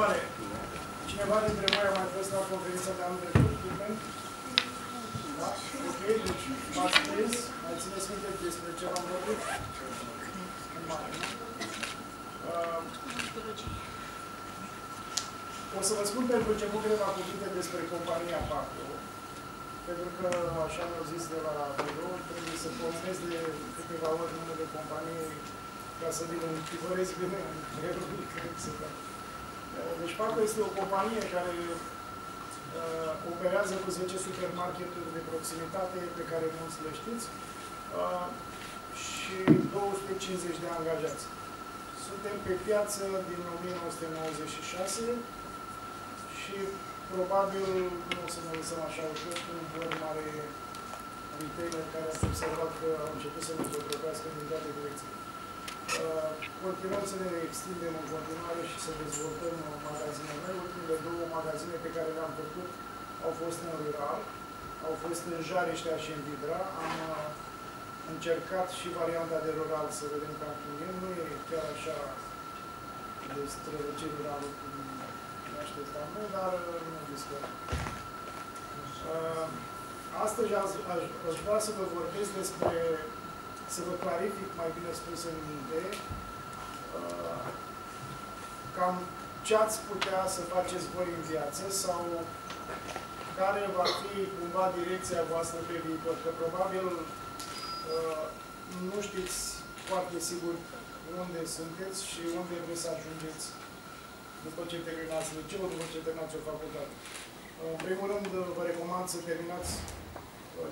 întrebare. Cineva dintre voi a mai fost la conferința de anul trecut? Nimeni? Da? Ok, deci m-ați prins, mai țineți minte despre ce v-am vorbit? În mare, nu? Uh, o să vă spun pentru început câteva cuvinte despre compania Pacto, pentru că, așa mi-au zis de la birou, trebuie să pomenesc de câteva ori numele companiei ca să vină un tipăresc bine în cred să fac. Deci Pacto este o companie care uh, operează cu 10 supermarketuri de proximitate pe care mulți le știți uh, și 250 de angajați. Suntem pe piață din 1996 și probabil nu o să ne lăsăm așa ușor cu un bun mare retailer care ați observat că au început să ne fotografiască din toate direcțiile. Uh, continuăm să ne extindem în continuare și să dezvoltăm magazinele noi. Ultimele două magazine pe care le-am făcut au fost în rural, au fost în Jareștea și în Vidra. Am uh, încercat și varianta de rural să vedem cam cum e. Nu e chiar așa de strălucit ruralul cum ne așteptam noi, dar uh, nu disper. Uh, astăzi aș, aș, aș vrea să vă vorbesc despre, să vă clarific mai bine spus în minte, uh, cam ce ați putea să faceți voi în viață sau care va fi cumva direcția voastră pe viitor, că probabil uh, nu știți foarte sigur unde sunteți și unde vreți să ajungeți după ce terminați liceul, după ce terminați o facultate. În primul rând, vă recomand să terminați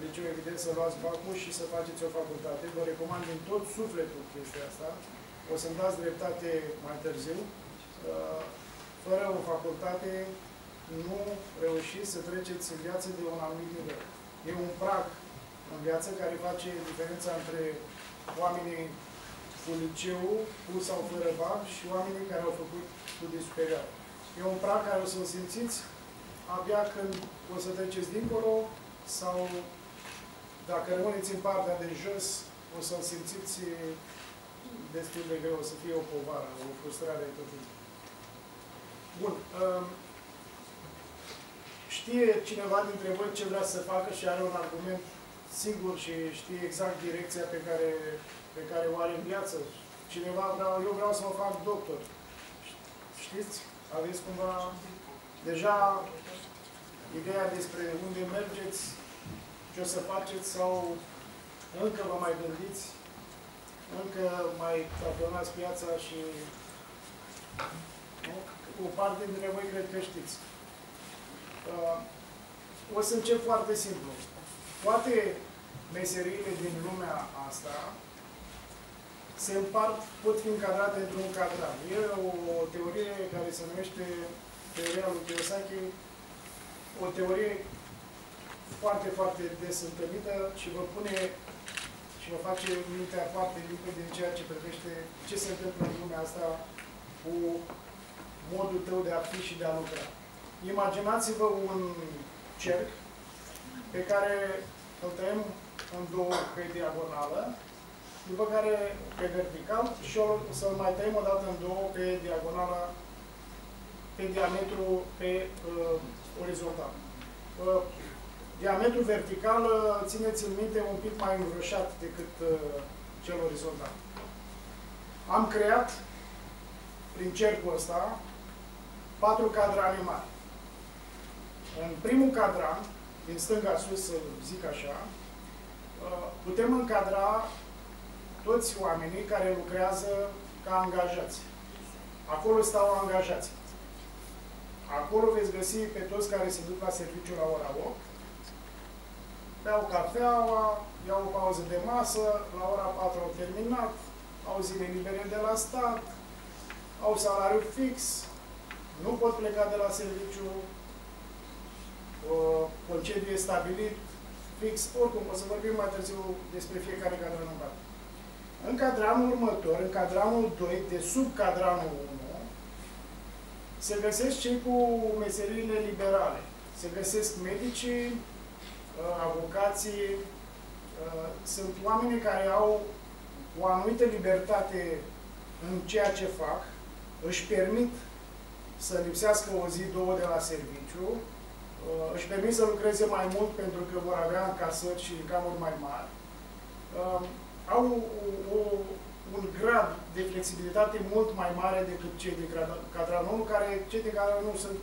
liceul, evident, să luați bacul și să faceți o facultate. Vă recomand din tot sufletul chestia asta. O să-mi dați dreptate mai târziu. Fără o facultate, nu reușiți să treceți în viață de un anumit nivel. E un prag în viață care face diferența între oamenii cu liceu, cu sau fără bani și oamenii care au făcut studii superioare. E un prag care o să-l simțiți abia când o să treceți dincolo sau dacă rămâneți în partea de jos, o să-l simțiți destul de greu, o să fie o povară, o frustrare tot timpul. Bun. Um, știe cineva dintre voi ce vrea să facă și are un argument sigur și știe exact direcția pe care, pe care o are în viață. Cineva vreau, eu vreau să mă fac doctor. Știți? Aveți cumva deja ideea despre unde mergeți, ce o să faceți sau încă vă mai gândiți, încă mai taponați piața și nu? o parte dintre voi cred că știți. Uh, o să încep foarte simplu. Toate meseriile din lumea asta se împart, pot fi încadrate într-un cadran. E o teorie care se numește teoria lui Kiyosaki, o teorie foarte, foarte des întâlnită și vă pune și vă face mintea foarte limpede din ceea ce privește ce se întâmplă în lumea asta cu modul tău de a fi și de a lucra. Imaginați-vă un cerc pe care îl tăiem în două pe diagonală, după care pe vertical și o să-l mai tăiem o dată în două pe diagonală, pe diametru, pe uh, orizontal. Uh, diametrul vertical, uh, țineți în minte, un pic mai înroșat decât uh, cel orizontal. Am creat, prin cercul ăsta, patru cadrane mari. În primul cadran, din stânga sus, să zic așa, uh, putem încadra toți oamenii care lucrează ca angajați. Acolo stau angajați. Acolo veți găsi pe toți care se duc la serviciu la ora 8, beau cafeaua, iau o pauză de masă, la ora 4 au terminat, au zile libere de la stat, au salariu fix, nu pot pleca de la serviciu, concediu e stabilit, fix, oricum, o să vorbim mai târziu despre fiecare cadran în parte. În cadranul următor, în cadranul 2, de sub cadranul 1, se găsesc cei cu meseriile liberale Se găsesc medicii, uh, avocații, uh, sunt oameni care au o anumită libertate în ceea ce fac, își permit să lipsească o zi, două de la serviciu, uh, își permit să lucreze mai mult pentru că vor avea încasări și camuri mai mari. Au o, un grad de flexibilitate mult mai mare decât cei de cadranul, care cei de cadranul sunt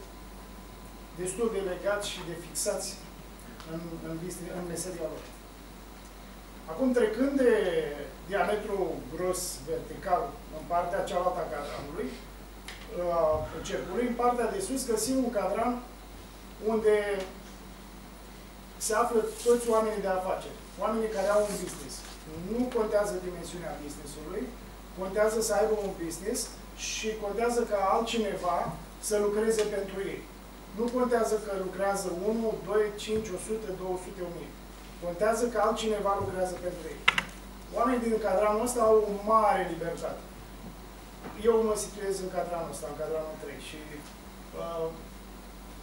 destul de legați și de fixați în, în, în meseria lor. Acum, trecând de diametru gros vertical în partea cealaltă a cadranului, uh, cercului, în partea de sus găsim un cadran unde se află toți oamenii de afaceri, oamenii care au un business. Nu contează dimensiunea businessului, contează să aibă un business și contează ca altcineva să lucreze pentru ei. Nu contează că lucrează 1, 2, 5, 100, 200, 1000. Contează că altcineva lucrează pentru ei. Oamenii din cadranul ăsta au o mare libertate. Eu mă situez în cadranul ăsta, în cadranul 3 și uh,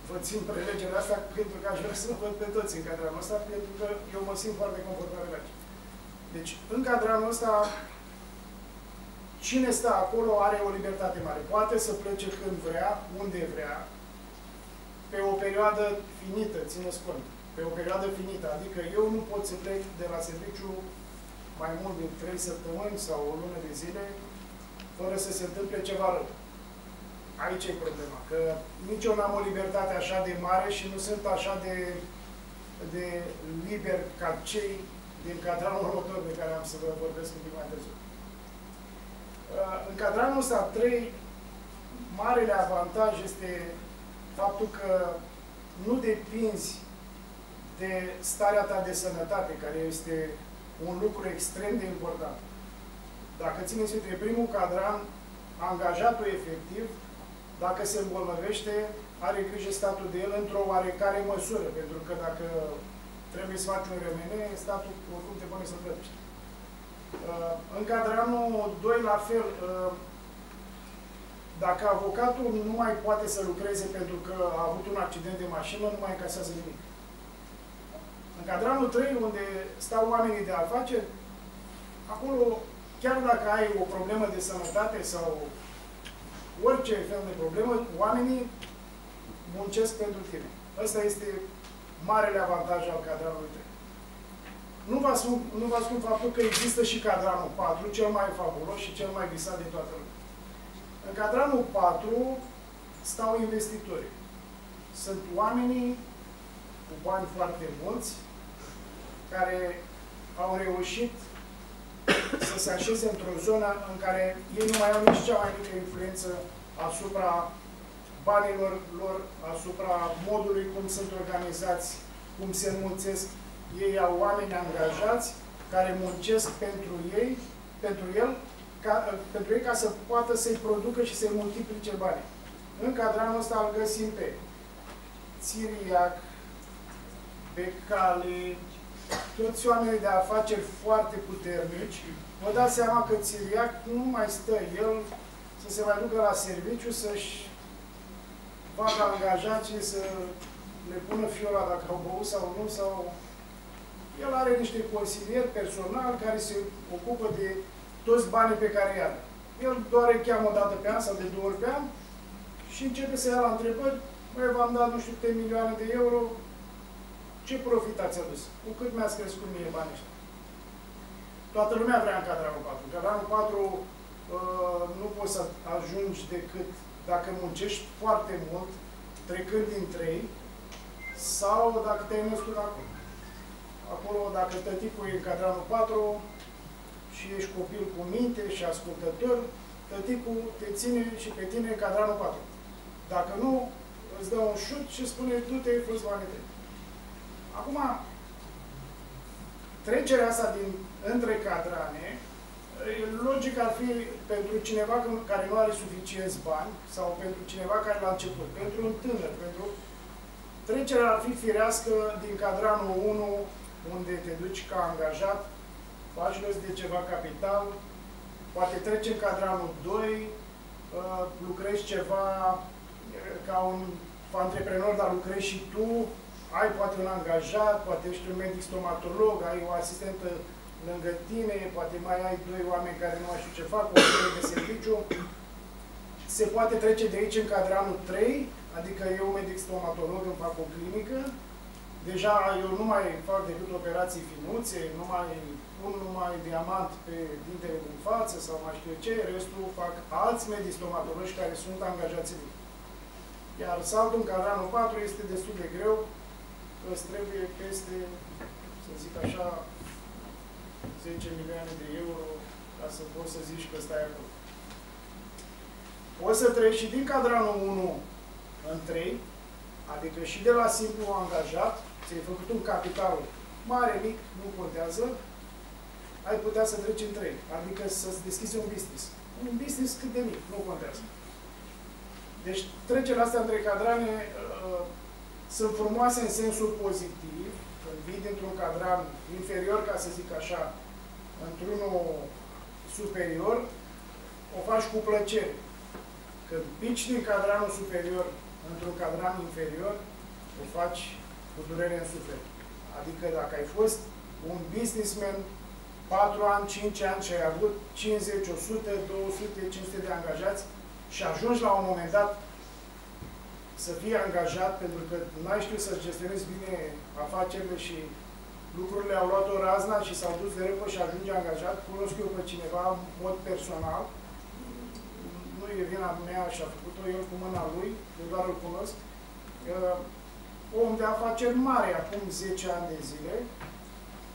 vă țin prelegerea asta pentru că aș vrea să văd pe toți în cadranul ăsta, pentru că eu mă simt foarte confortabil aici. Deci, în cadranul ăsta, cine stă acolo are o libertate mare. Poate să plece când vrea, unde vrea, pe o perioadă finită, țineți cont, pe o perioadă finită, adică eu nu pot să plec de la serviciu mai mult de 3 săptămâni sau o lună de zile, fără să se întâmple ceva rău. Aici e problema, că nici eu n-am o libertate așa de mare și nu sunt așa de, de liber ca cei din cadranul următor de care am să vă vorbesc un pic mai târziu. Uh, în cadranul ăsta, trei marele avantaj este faptul că nu depinzi de starea ta de sănătate, care este un lucru extrem de important. Dacă țineți uite, primul cadran, angajatul efectiv, dacă se îmbolnăvește, are grijă statul de el într-o oarecare măsură, pentru că dacă trebuie să faci un RMN, statul oricum te pune să plătești. Uh, în cadranul 2, la fel, uh, dacă avocatul nu mai poate să lucreze pentru că a avut un accident de mașină, nu mai încasează nimic. În cadranul 3, unde stau oamenii de afaceri, acolo, chiar dacă ai o problemă de sănătate sau orice fel de problemă, oamenii muncesc pentru tine. Ăsta este marele avantaj al cadranului 3. Nu vă, spun, nu vă spun faptul că există și cadranul 4, cel mai fabulos și cel mai visat de toată lumea. În cadranul 4 stau investitorii. Sunt oamenii cu bani foarte mulți care au reușit să se așeze într-o zonă în care ei nu mai au nici cea mai mică influență asupra banilor lor, asupra modului cum sunt organizați, cum se înmulțesc. Ei au oameni angajați care muncesc pentru ei, pentru el, ca, pentru ei ca să poată să-i producă și să-i multiplice bani. În cadranul ăsta îl găsim pe Țiriac, Becale, toți oamenii de afaceri foarte puternici, vă dați seama că Țiriac nu mai stă el să se mai ducă la serviciu, să-și vadă angajații să le pună fiola dacă au băut sau nu, sau... El are niște consilieri personal care se ocupă de toți banii pe care i are. El doar îi cheamă o dată pe an sau de două ori pe an și începe să ia la întrebări. Măi, v-am dat nu știu câte milioane de euro, ce profit ați adus? Cu cât mi-ați crescut mie banii ăștia? Toată lumea vrea în cadranul 4. În cadranul 4 uh, nu poți să ajungi decât dacă muncești foarte mult, trecând din 3, sau dacă te-ai născut acolo. Acolo, dacă tăticul e în cadranul 4, și ești copil cu minte și ascultător, tăticul te ține și pe tine în cadranul 4. Dacă nu, îți dă un șut și spune, du-te, fă-ți banii Acum, trecerea asta din, între cadrane, logic ar fi pentru cineva care nu are suficienți bani sau pentru cineva care la început, pentru un tânăr, pentru trecerea ar fi firească din cadranul 1, unde te duci ca angajat, faci rost de ceva capital, poate treci în cadranul 2, uh, lucrezi ceva uh, ca un antreprenor, dar lucrezi și tu, ai poate un angajat, poate ești un medic stomatolog, ai o asistentă lângă tine, poate mai ai doi oameni care nu știu ce fac, o de serviciu, se poate trece de aici în cadranul 3, adică eu, medic stomatolog, îmi fac o clinică, deja eu nu mai fac decât operații finuțe, nu mai pun numai diamant pe dintele din față sau mai știu ce, restul fac alți medici stomatologi care sunt angajați în Iar saltul în cadranul 4 este destul de greu, îți trebuie peste, să zic așa, 10 milioane de euro ca să poți să zici că stai acolo. Poți să treci și din cadranul 1 în 3, adică și de la simplu angajat, ți-ai făcut un capital mare, mic, nu contează, ai putea să treci în 3, adică să-ți deschizi un business. Un business cât de mic, nu contează. Deci trecerea astea între cadrane uh, sunt frumoase în sensul pozitiv, când vii dintr-un cadran inferior, ca să zic așa, într-unul superior, o faci cu plăcere. Când pici din cadranul superior într-un cadran inferior, o faci cu durere în suflet. Adică dacă ai fost un businessman 4 ani, 5 ani și ai avut 50, 100, 200, 500 de angajați și ajungi la un moment dat să fii angajat pentru că nu ai știut să gestionezi bine afacerile și lucrurile au luat o razna și s-au dus de răpă și ajunge angajat. Cunosc eu pe cineva în mod personal, nu e vina mea și a făcut-o el cu mâna lui, eu doar îl cunosc, om de afaceri mare acum 10 ani de zile,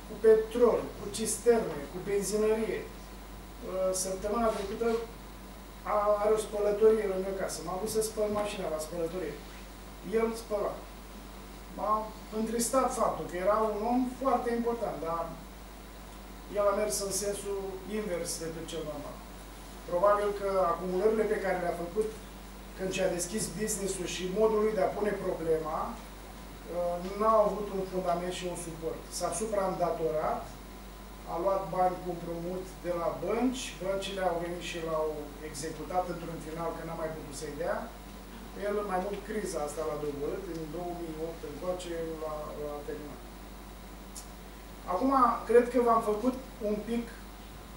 cu petrol, cu cisterne, cu benzinărie. Săptămâna trecută are o spălătorie lângă casă. M-am dus să spăl mașina la spălătorie. El spăla. M-a întristat faptul că era un om foarte important, dar el a mers în sensul invers decât cel normal. Probabil că acumulările pe care le-a făcut când și-a deschis business-ul și modul lui de a pune problema, uh, n-au avut un fundament și un suport. S-a supraîndatorat, a luat bani cu împrumut de la bănci, băncile au venit și l-au executat într-un final că n-a mai putut să-i dea. El, mai mult, criza asta l-a dobărât, în 2008 încoace l-a terminat. Acum, cred că v-am făcut un pic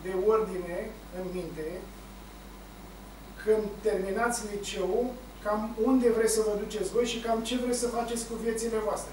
de ordine în minte când terminați liceul, cam unde vreți să vă duceți voi și cam ce vreți să faceți cu viețile voastre.